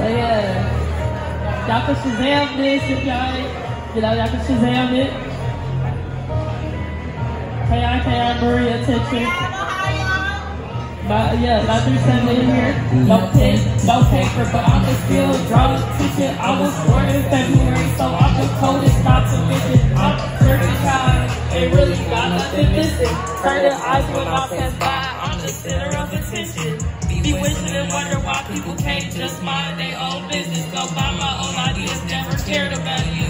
So yeah, y'all can Shazam this if y'all, you know, y'all can Shazam it. K-I-K-I Marie attention. But yeah, about three seven in here. No pen, no paper, but I can still draw attention. I was born in February, so I'm the coldest, not to mention. I'm certified, ain't really got nothing missing. Turn your eyes when I pass by, I'm the center of attention. Be wishing and wonder why people can't just mind their own business. Go by my own ideas, never cared about you.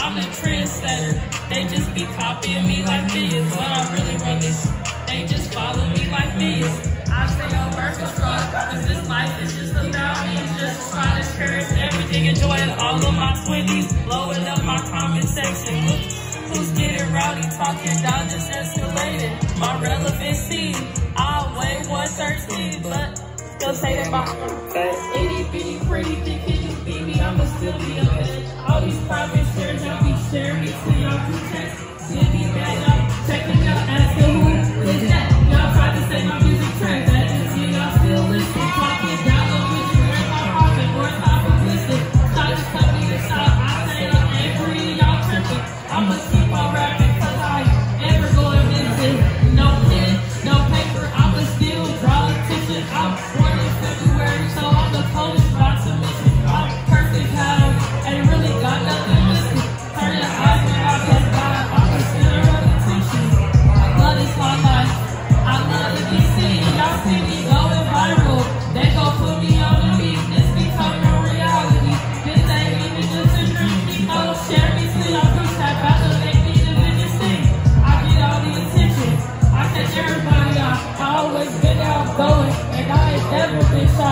I'm the trendsetter, they just be copying me like this. But I really run this, they just follow me like this. I stay on birth cause this life is just about me. Just trying to cherish everything, enjoying all of my twenties, blowing up my comment section. Who's getting rowdy, talking down, just escalated. My relevancy, I weigh 113, but still say that my itty bitty pretty thick, can you beat me? I'ma still be a bitch. All these private shares, y'all be sharing to y'all through text. Send me back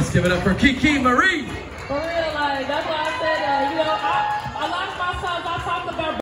Let's give it up for Kiki Marie.